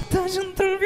construiste. La batalla entre